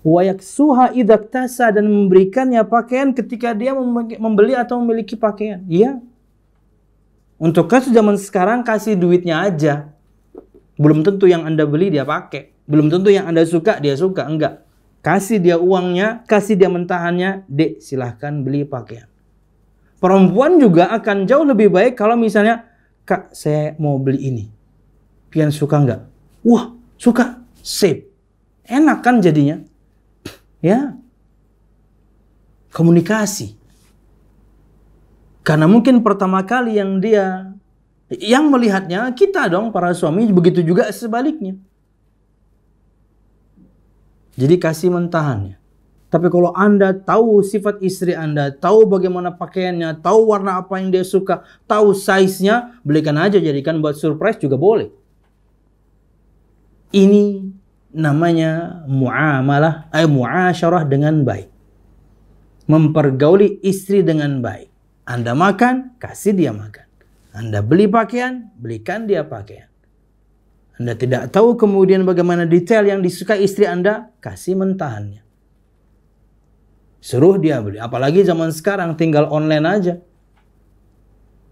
wa yaksuha idza tasa dan memberikannya pakaian ketika dia membeli atau memiliki pakaian. Iya. Untuk kasus zaman sekarang kasih duitnya aja. Belum tentu yang Anda beli dia pakai. Belum tentu yang Anda suka dia suka. Enggak. Kasih dia uangnya, kasih dia mentahannya, dek silahkan beli pakaian. Perempuan juga akan jauh lebih baik kalau misalnya, kak saya mau beli ini. Pian suka enggak? Wah suka, sip. Enak kan jadinya? Ya. Komunikasi. Karena mungkin pertama kali yang dia yang melihatnya kita dong para suami begitu juga sebaliknya. Jadi kasih mentahannya. Tapi kalau Anda tahu sifat istri Anda, tahu bagaimana pakaiannya, tahu warna apa yang dia suka, tahu size-nya, belikan aja jadikan buat surprise juga boleh. Ini namanya muamalah, eh muasyarah dengan baik. Mempergauli istri dengan baik. Anda makan, kasih dia makan. Anda beli pakaian, belikan dia pakaian. Anda tidak tahu kemudian bagaimana detail yang disukai istri Anda, kasih mentahannya. Suruh dia beli. Apalagi zaman sekarang tinggal online aja.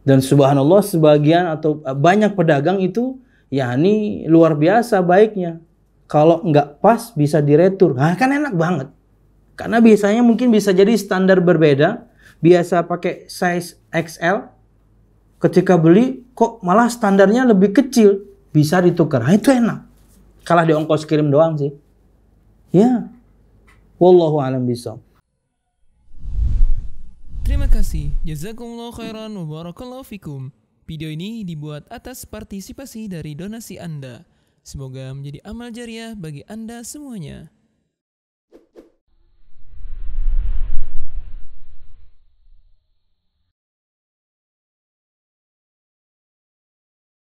Dan subhanallah sebagian atau banyak pedagang itu ya ini luar biasa baiknya kalau nggak pas bisa diretur. Nah, kan enak banget. Karena biasanya mungkin bisa jadi standar berbeda. Biasa pakai size XL. Ketika beli kok malah standarnya lebih kecil. Bisa ditukar. Nah, itu enak. Kalah di ongkos kirim doang sih. Ya. Wallahu alam bisawab. Terima kasih. Jazakumullah khairan wa barakallahu fikum. Video ini dibuat atas partisipasi dari donasi Anda. Semoga menjadi amal jariah bagi Anda semuanya.